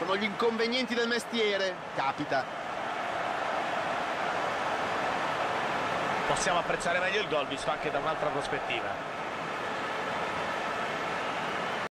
Sono gli inconvenienti del mestiere. Capita. Possiamo apprezzare meglio il gol visto anche da un'altra prospettiva.